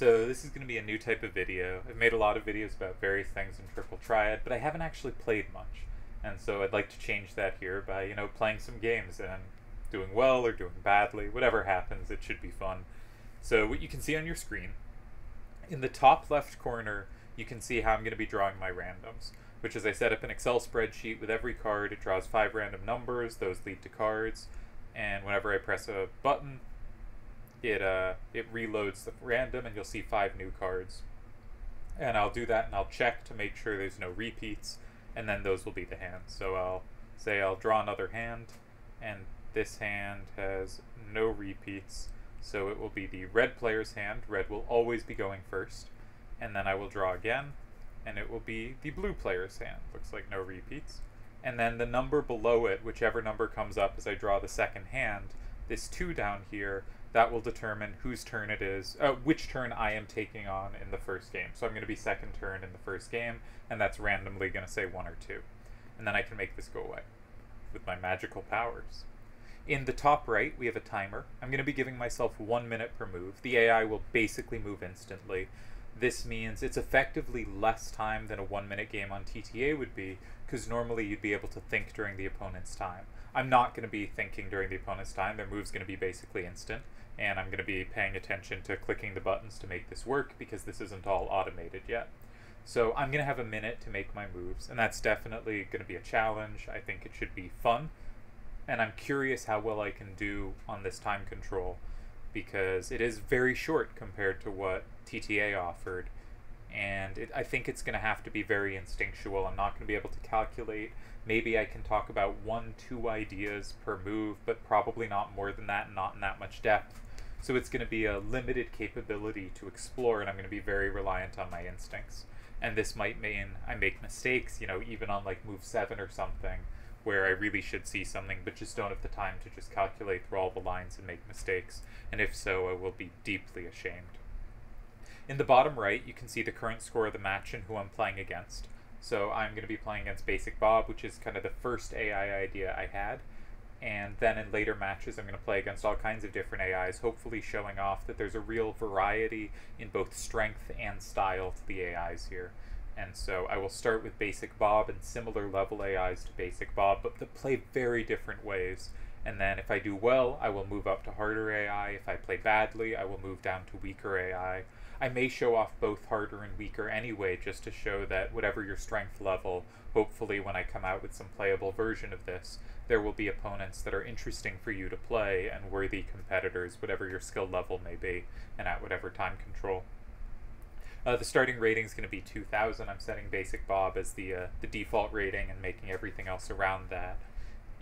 So this is going to be a new type of video. I've made a lot of videos about various things in Triple Triad, but I haven't actually played much. And so I'd like to change that here by, you know, playing some games and doing well or doing badly. Whatever happens, it should be fun. So what you can see on your screen, in the top left corner, you can see how I'm going to be drawing my randoms, which is I set up an Excel spreadsheet with every card. It draws five random numbers. Those lead to cards. And whenever I press a button, it uh, it reloads the random and you'll see five new cards. And I'll do that and I'll check to make sure there's no repeats, and then those will be the hands. So I'll say I'll draw another hand, and this hand has no repeats, so it will be the red player's hand. Red will always be going first, and then I will draw again, and it will be the blue player's hand. Looks like no repeats. And then the number below it, whichever number comes up as I draw the second hand, this 2 down here, that will determine whose turn it is, uh, which turn I am taking on in the first game. So I'm going to be second turn in the first game, and that's randomly going to say 1 or 2. And then I can make this go away with my magical powers. In the top right, we have a timer. I'm going to be giving myself one minute per move. The AI will basically move instantly. This means it's effectively less time than a one minute game on TTA would be, because normally you'd be able to think during the opponent's time. I'm not going to be thinking during the opponent's time. Their move's going to be basically instant and I'm going to be paying attention to clicking the buttons to make this work because this isn't all automated yet. So I'm going to have a minute to make my moves, and that's definitely going to be a challenge. I think it should be fun, and I'm curious how well I can do on this time control because it is very short compared to what TTA offered, and it, I think it's going to have to be very instinctual. I'm not going to be able to calculate. Maybe I can talk about one, two ideas per move, but probably not more than that, not in that much depth. So it's going to be a limited capability to explore, and I'm going to be very reliant on my instincts. And this might mean I make mistakes, you know, even on like move seven or something, where I really should see something, but just don't have the time to just calculate through all the lines and make mistakes. And if so, I will be deeply ashamed. In the bottom right, you can see the current score of the match and who I'm playing against. So I'm going to be playing against Basic Bob, which is kind of the first AI idea I had and then in later matches I'm going to play against all kinds of different AIs, hopefully showing off that there's a real variety in both strength and style to the AIs here. And so I will start with Basic Bob and similar level AIs to Basic Bob, but that play very different ways. And then if I do well, I will move up to harder AI. If I play badly, I will move down to weaker AI. I may show off both harder and weaker anyway, just to show that whatever your strength level, hopefully when I come out with some playable version of this, there will be opponents that are interesting for you to play and worthy competitors, whatever your skill level may be, and at whatever time control. Uh, the starting rating is going to be 2000. I'm setting Basic Bob as the, uh, the default rating and making everything else around that.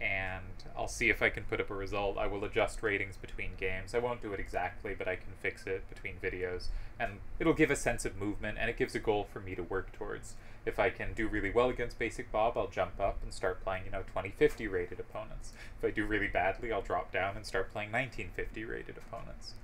And I'll see if I can put up a result. I will adjust ratings between games. I won't do it exactly, but I can fix it between videos. And it'll give a sense of movement, and it gives a goal for me to work towards if I can do really well against Basic Bob, I'll jump up and start playing, you know, 2050 rated opponents. If I do really badly, I'll drop down and start playing 1950 rated opponents.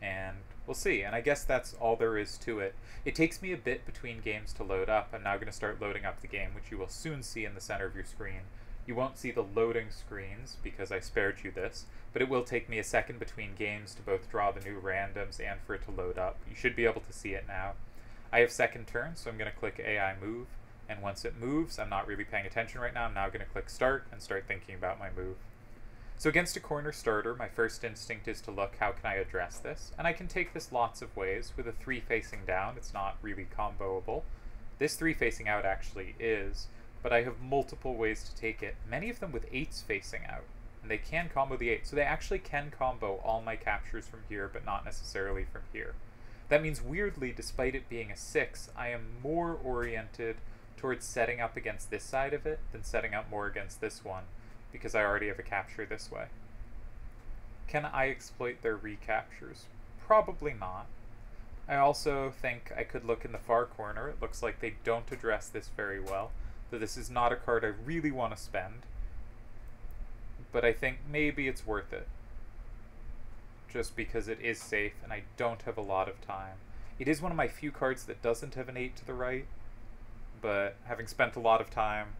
And we'll see. And I guess that's all there is to it. It takes me a bit between games to load up. I'm now going to start loading up the game, which you will soon see in the center of your screen. You won't see the loading screens because I spared you this, but it will take me a second between games to both draw the new randoms and for it to load up. You should be able to see it now. I have second turn, so I'm going to click AI move, and once it moves, I'm not really paying attention right now, I'm now going to click start and start thinking about my move. So against a corner starter, my first instinct is to look how can I address this, and I can take this lots of ways. With a 3 facing down, it's not really comboable. This 3 facing out actually is, but I have multiple ways to take it, many of them with 8s facing out, and they can combo the 8, so they actually can combo all my captures from here, but not necessarily from here. That means, weirdly, despite it being a 6, I am more oriented towards setting up against this side of it than setting up more against this one, because I already have a capture this way. Can I exploit their recaptures? Probably not. I also think I could look in the far corner. It looks like they don't address this very well, though this is not a card I really want to spend. But I think maybe it's worth it just because it is safe and I don't have a lot of time. It is one of my few cards that doesn't have an 8 to the right, but having spent a lot of time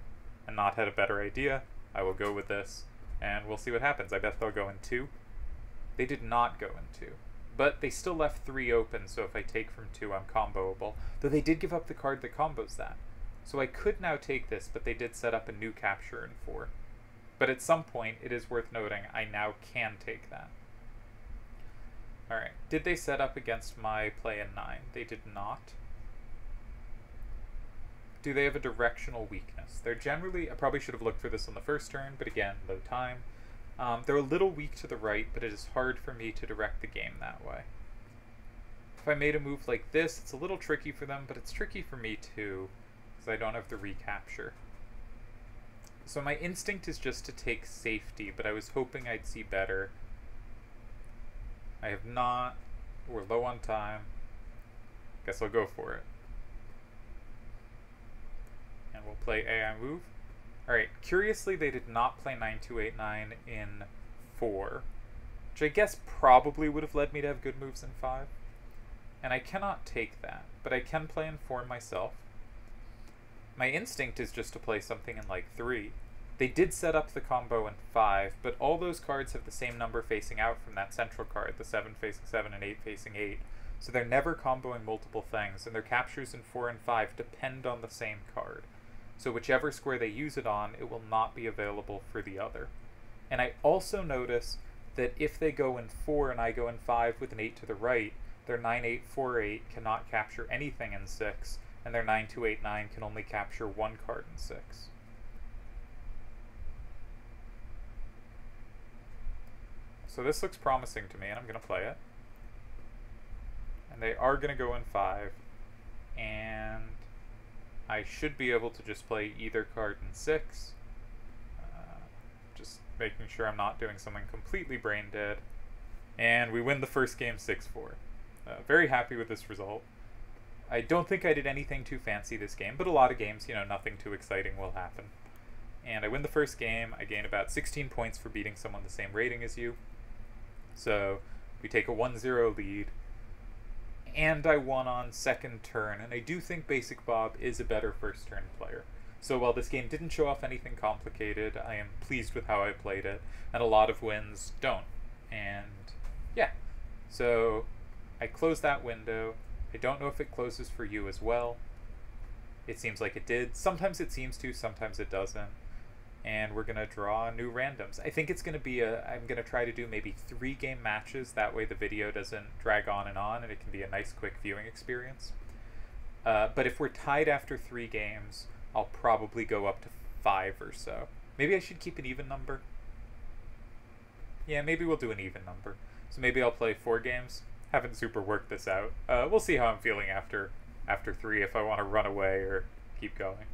and not had a better idea, I will go with this, and we'll see what happens. I bet they'll go in 2. They did not go in 2. but they still left three open, so if I take from two, I'm comboable. Though they did give up the card that combos that. So I could now take this, but they did set up a new capture in four. But at some point, it is worth noting, I now can take that. Alright, did they set up against my play in 9? They did not. Do they have a directional weakness? They're generally, I probably should have looked for this on the first turn, but again, low time. Um, they're a little weak to the right, but it is hard for me to direct the game that way. If I made a move like this, it's a little tricky for them, but it's tricky for me too, because I don't have the recapture. So my instinct is just to take safety, but I was hoping I'd see better. I have not. We're low on time. Guess I'll go for it. And we'll play AI move. Alright, curiously they did not play 9289 in 4, which I guess probably would have led me to have good moves in 5. And I cannot take that, but I can play in 4 myself. My instinct is just to play something in like 3. They did set up the combo in 5, but all those cards have the same number facing out from that central card, the 7 facing 7 and 8 facing 8. So they're never comboing multiple things, and their captures in 4 and 5 depend on the same card. So whichever square they use it on, it will not be available for the other. And I also notice that if they go in 4 and I go in 5 with an 8 to the right, their 9848 cannot capture anything in 6, and their 9289 can only capture one card in 6. So this looks promising to me, and I'm going to play it. And they are going to go in 5, and I should be able to just play either card in 6. Uh, just making sure I'm not doing something completely brain dead. And we win the first game 6-4. Uh, very happy with this result. I don't think I did anything too fancy this game, but a lot of games, you know, nothing too exciting will happen. And I win the first game. I gain about 16 points for beating someone the same rating as you. So we take a 1-0 lead and I won on second turn, and I do think Basic Bob is a better first turn player. So while this game didn't show off anything complicated, I am pleased with how I played it, and a lot of wins don't. And yeah, so I closed that window. I don't know if it closes for you as well. It seems like it did. Sometimes it seems to, sometimes it doesn't and we're going to draw new randoms. I think it's going to be a, I'm going to try to do maybe three game matches. That way the video doesn't drag on and on and it can be a nice quick viewing experience. Uh, but if we're tied after three games, I'll probably go up to five or so. Maybe I should keep an even number. Yeah, maybe we'll do an even number. So maybe I'll play four games. Haven't super worked this out. Uh, we'll see how I'm feeling after after three, if I want to run away or keep going.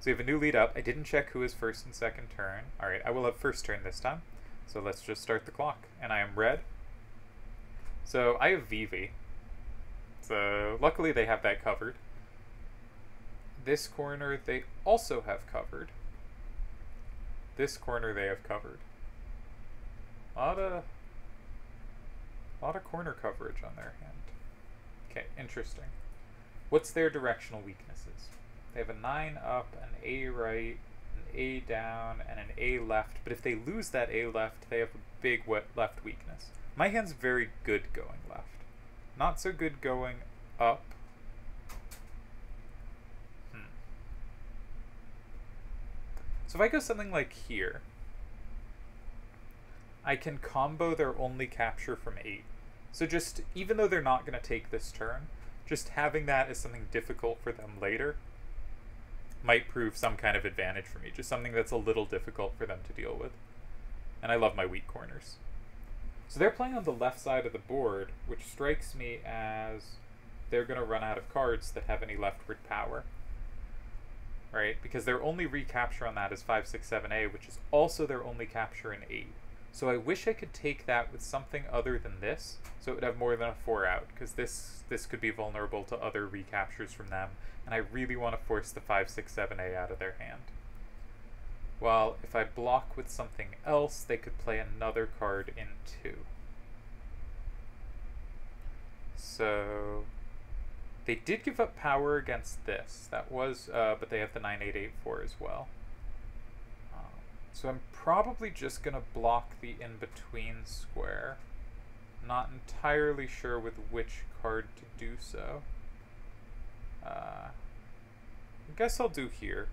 So we have a new lead up. I didn't check who is first and second turn. Alright, I will have first turn this time. So let's just start the clock. And I am red. So I have Vivi. So luckily they have that covered. This corner they also have covered. This corner they have covered. A lot of, a lot of corner coverage on their hand. Okay, interesting. What's their directional weaknesses? They have a 9 up, an A right, an A down, and an A left. But if they lose that A left, they have a big left weakness. My hand's very good going left. Not so good going up. Hmm. So if I go something like here, I can combo their only capture from 8. So just, even though they're not going to take this turn, just having that as something difficult for them later might prove some kind of advantage for me, just something that's a little difficult for them to deal with. And I love my weak corners. So they're playing on the left side of the board, which strikes me as they're going to run out of cards that have any leftward power. Right? Because their only recapture on that is 567A, which is also their only capture in 8. So I wish I could take that with something other than this, so it would have more than a 4 out, because this, this could be vulnerable to other recaptures from them, and I really want to force the 567A out of their hand. Well, if I block with something else, they could play another card in 2. So they did give up power against this. That was, uh, but they have the 9884 as well. So I'm probably just going to block the in-between square. Not entirely sure with which card to do so. Uh, I guess I'll do here.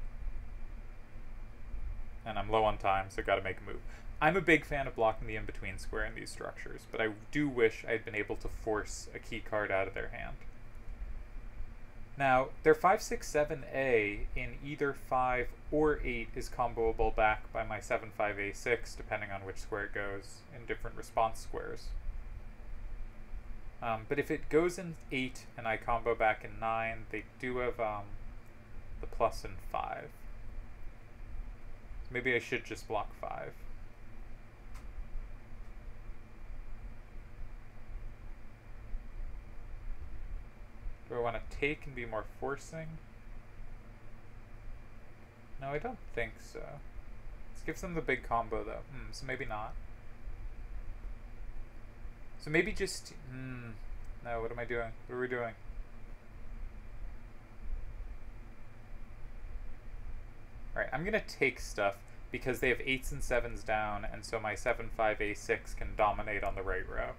And I'm low on time, so gotta make a move. I'm a big fan of blocking the in-between square in these structures, but I do wish I'd been able to force a key card out of their hand. Now, their 567A in either 5 or 8 is comboable back by my 75A6, depending on which square it goes, in different response squares. Um, but if it goes in 8 and I combo back in 9, they do have um, the plus in 5. Maybe I should just block 5. Want to take and be more forcing? No, I don't think so. This gives them the big combo though. Hmm, so maybe not. So maybe just... Hmm, no, what am I doing? What are we doing? Alright, I'm going to take stuff because they have 8s and 7s down, and so my 7-5-A6 can dominate on the right row.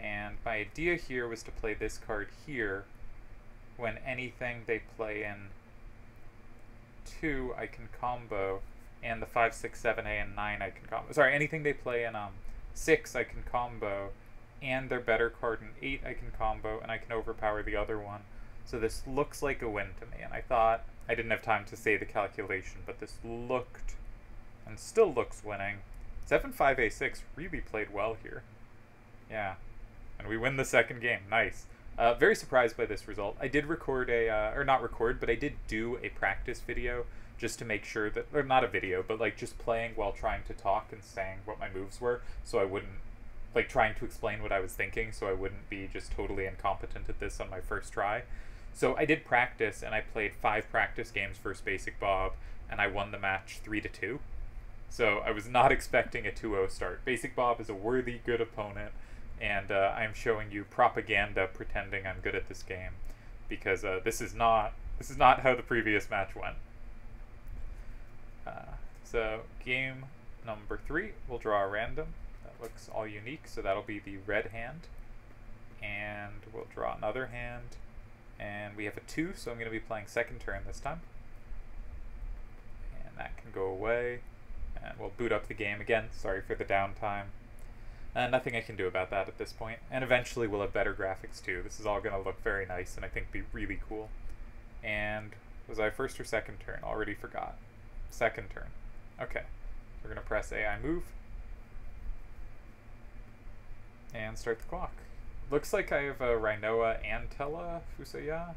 And my idea here was to play this card here when anything they play in 2 I can combo, and the 5, 6, 7, A, and 9 I can combo. Sorry, anything they play in um 6 I can combo, and their better card in 8 I can combo, and I can overpower the other one. So this looks like a win to me, and I thought I didn't have time to say the calculation, but this looked and still looks winning. 7-5-A6 really played well here. Yeah, and we win the second game. Nice. Uh, very surprised by this result. I did record a, uh, or not record, but I did do a practice video just to make sure that, or not a video, but like just playing while trying to talk and saying what my moves were, so I wouldn't, like trying to explain what I was thinking, so I wouldn't be just totally incompetent at this on my first try. So I did practice, and I played five practice games versus Basic Bob, and I won the match three to two. So I was not expecting a 2-0 start. Basic Bob is a worthy, good opponent and uh, I'm showing you propaganda pretending I'm good at this game because uh, this is not this is not how the previous match went. Uh, so game number three, we'll draw a random. That looks all unique, so that'll be the red hand. And we'll draw another hand. And we have a two, so I'm going to be playing second turn this time. And that can go away. And we'll boot up the game again. Sorry for the downtime. Uh, nothing I can do about that at this point. And eventually we'll have better graphics too. This is all going to look very nice and I think be really cool. And was I first or second turn? Already forgot. Second turn. Okay. We're going to press AI move. And start the clock. Looks like I have a Rinoa and Tella Fusaya.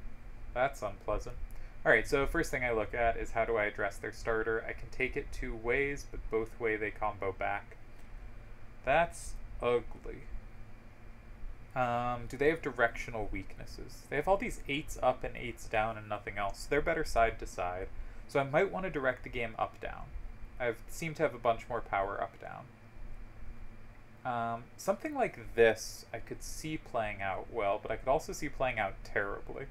That's unpleasant. Alright, so first thing I look at is how do I address their starter. I can take it two ways, but both way they combo back. That's ugly. Um, do they have directional weaknesses? They have all these 8s up and 8s down and nothing else. So They're better side to side. So I might want to direct the game up-down. I seem to have a bunch more power up-down. Um, something like this I could see playing out well, but I could also see playing out terribly.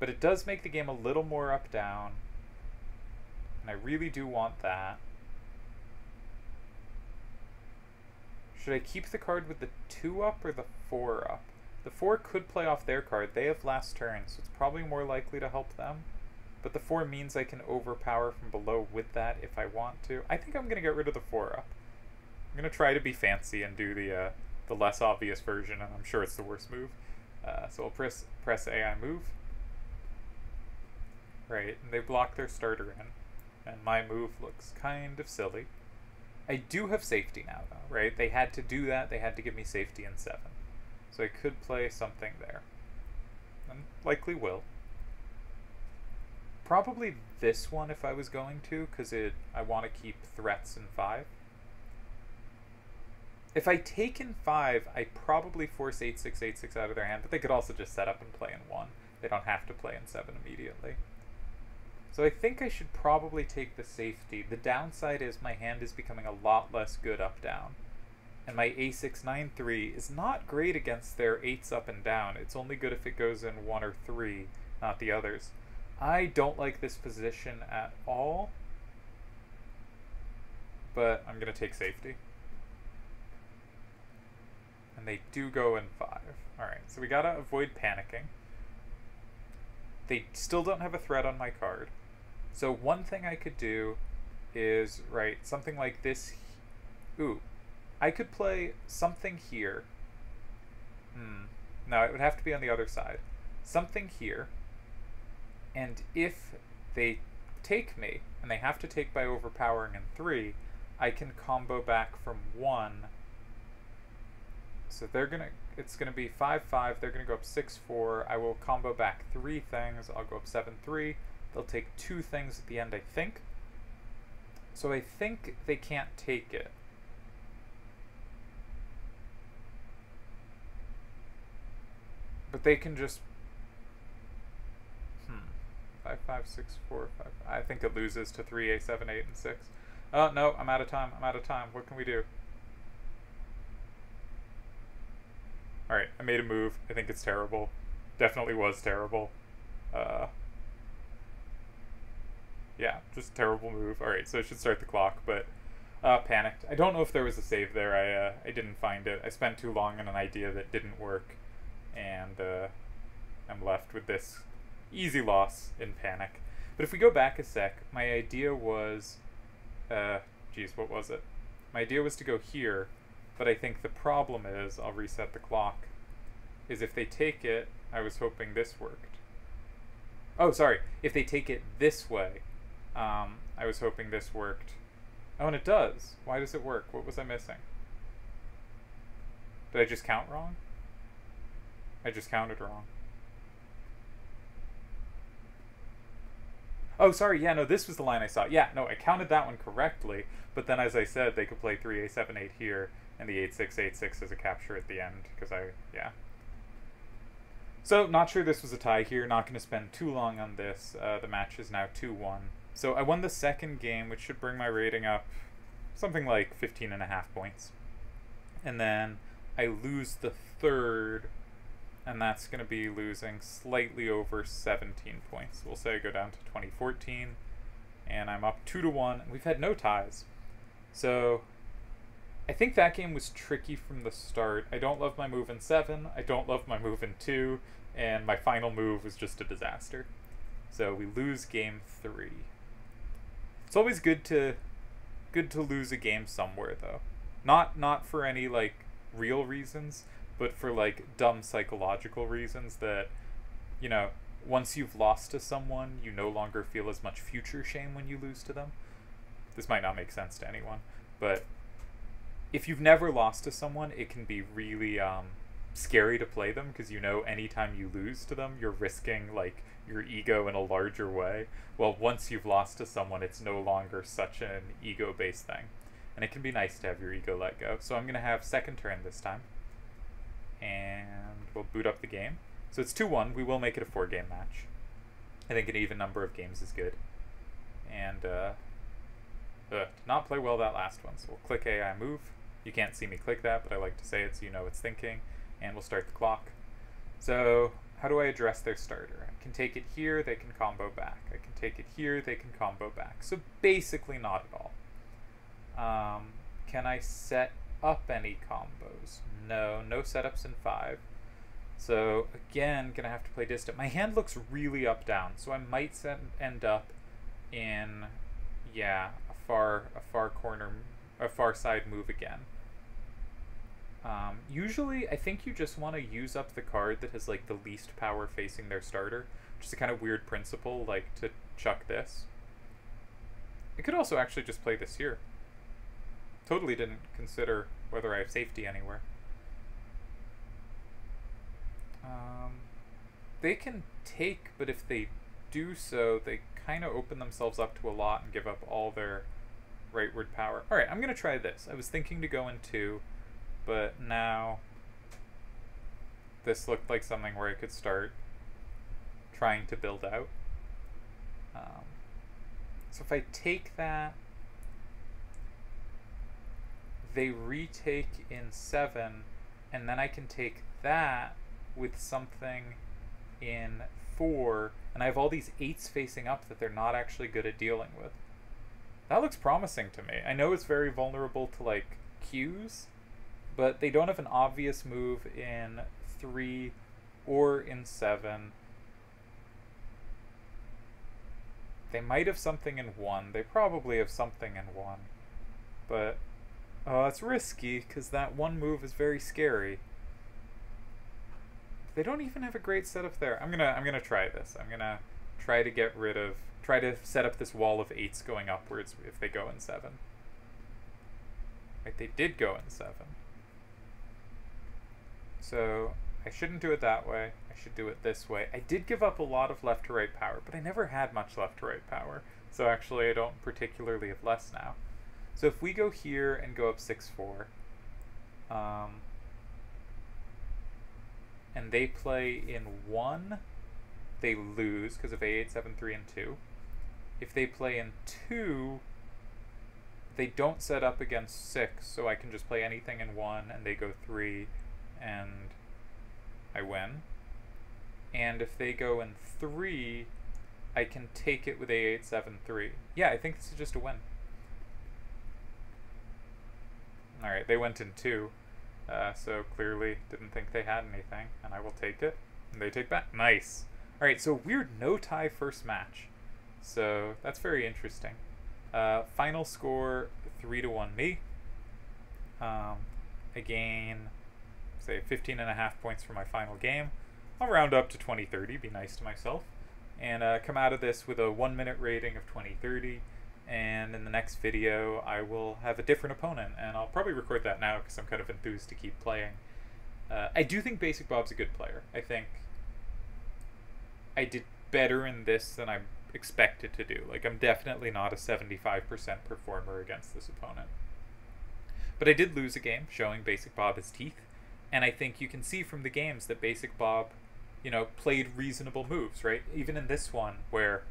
But it does make the game a little more up-down, and I really do want that. Should I keep the card with the 2 up or the 4 up? The 4 could play off their card. They have last turn, so it's probably more likely to help them. But the 4 means I can overpower from below with that if I want to. I think I'm going to get rid of the 4 up. I'm going to try to be fancy and do the, uh, the less obvious version, and I'm sure it's the worst move. Uh, so I'll press, press AI move. Right, and they block their starter in. And my move looks kind of silly. I do have safety now, though, right? They had to do that. They had to give me safety in 7. So I could play something there. And likely will. Probably this one if I was going to, because it I want to keep threats in 5. If I take in 5, I probably force 8686 out of their hand, but they could also just set up and play in 1. They don't have to play in 7 immediately. So I think I should probably take the safety. The downside is my hand is becoming a lot less good up-down. And my A693 is not great against their 8s up and down. It's only good if it goes in 1 or 3, not the others. I don't like this position at all. But I'm going to take safety. and they do go in five. Alright, so we gotta avoid panicking. They still don't have a threat on my card. So one thing I could do is, write something like this. Ooh, I could play something here. Hmm. No, it would have to be on the other side. Something here. And if they take me, and they have to take by overpowering in three, I can combo back from one. So they're gonna it's gonna be five five, they're gonna go up six four. I will combo back three things, I'll go up seven three. They'll take two things at the end, I think. So I think they can't take it. But they can just hmm. Five five six four five. I think it loses to three A seven eight and six. Oh no, I'm out of time. I'm out of time. What can we do? Alright, I made a move. I think it's terrible. Definitely was terrible. Uh, yeah, just terrible move. Alright, so I should start the clock, but uh, panicked. I don't know if there was a save there. I, uh, I didn't find it. I spent too long on an idea that didn't work, and uh, I'm left with this easy loss in panic. But if we go back a sec, my idea was uh, geez, what was it? My idea was to go here, but I think the problem is, I'll reset the clock, is if they take it, I was hoping this worked. Oh, sorry, if they take it this way, um, I was hoping this worked. Oh, and it does. Why does it work? What was I missing? Did I just count wrong? I just counted wrong. Oh, sorry. Yeah, no, this was the line I saw. Yeah, no, I counted that one correctly. But then, as I said, they could play 3A78 here and the 8686 as a capture at the end. Because I, yeah. So, not sure this was a tie here. Not going to spend too long on this. Uh, the match is now 2 1. So, I won the second game, which should bring my rating up something like 15 and a half points. And then I lose the third and that's going to be losing slightly over 17 points. We'll say I go down to 2014, and I'm up 2 to 1. We've had no ties. So I think that game was tricky from the start. I don't love my move in 7, I don't love my move in 2, and my final move was just a disaster. So we lose game 3. It's always good to good to lose a game somewhere though. Not not for any like real reasons, but for like dumb psychological reasons that, you know, once you've lost to someone, you no longer feel as much future shame when you lose to them. This might not make sense to anyone, but if you've never lost to someone, it can be really um, scary to play them because you know anytime you lose to them, you're risking like your ego in a larger way. Well, once you've lost to someone, it's no longer such an ego based thing. And it can be nice to have your ego let go. So I'm going to have second turn this time and we'll boot up the game. So it's 2-1. We will make it a four-game match. I think an even number of games is good. And, uh, uh, did not play well that last one, so we'll click AI move. You can't see me click that, but I like to say it so you know it's thinking. And we'll start the clock. So, how do I address their starter? I can take it here, they can combo back. I can take it here, they can combo back. So basically not at all. Um, can I set up any combos? No, no setups in 5. So again, gonna have to play distant. My hand looks really up down, so I might set, end up in, yeah, a far a far corner, a far side move again. Um, usually, I think you just want to use up the card that has like the least power facing their starter, which is a kind of weird principle, like to chuck this. I could also actually just play this here. Totally didn't consider whether I have safety anywhere. Um, they can take, but if they do so, they kind of open themselves up to a lot and give up all their rightward power. Alright, I'm going to try this. I was thinking to go in two, but now this looked like something where I could start trying to build out. Um, so if I take that they retake in seven, and then I can take that with something in four, and I have all these eights facing up that they're not actually good at dealing with. That looks promising to me. I know it's very vulnerable to like cues, but they don't have an obvious move in 3 or in 7. They might have something in 1. They probably have something in 1. But, oh, it's risky, because that one move is very scary. They don't even have a great setup there. I'm gonna I'm gonna try this. I'm gonna try to get rid of try to set up this wall of eights going upwards if they go in seven. Right, they did go in seven. So I shouldn't do it that way. I should do it this way. I did give up a lot of left to right power, but I never had much left to right power. So actually I don't particularly have less now. So if we go here and go up 6-4, um, and they play in one, they lose because of A8, 7, 3, and 2. If they play in two, they don't set up against six, so I can just play anything in one and they go three and I win. And if they go in three, I can take it with A8, 7, 3. Yeah, I think this is just a win. Alright, they went in two. Uh, so clearly didn't think they had anything, and I will take it. And they take back. Nice. Alright, so weird no tie first match. So that's very interesting. Uh, final score 3 to 1 me. Um, I gain, say, 15 and a half points for my final game. I'll round up to 2030, be nice to myself. And uh, come out of this with a 1 minute rating of 2030 and in the next video I will have a different opponent, and I'll probably record that now because I'm kind of enthused to keep playing. Uh, I do think Basic Bob's a good player. I think I did better in this than I expected to do. Like, I'm definitely not a 75% performer against this opponent. But I did lose a game showing Basic Bob his teeth, and I think you can see from the games that Basic Bob, you know, played reasonable moves, right? Even in this one where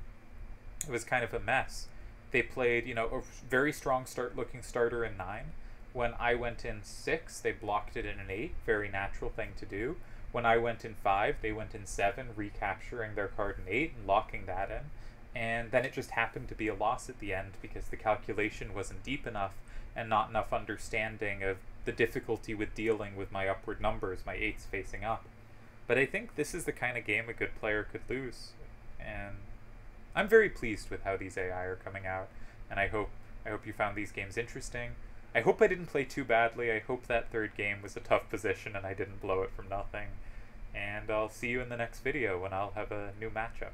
it was kind of a mess they played, you know, a very strong start looking starter in nine. When I went in six, they blocked it in an eight, very natural thing to do. When I went in five, they went in seven, recapturing their card in eight and locking that in. And then it just happened to be a loss at the end because the calculation wasn't deep enough and not enough understanding of the difficulty with dealing with my upward numbers, my eights facing up. But I think this is the kind of game a good player could lose. And I'm very pleased with how these AI are coming out, and I hope I hope you found these games interesting. I hope I didn't play too badly. I hope that third game was a tough position and I didn't blow it from nothing. And I'll see you in the next video when I'll have a new matchup.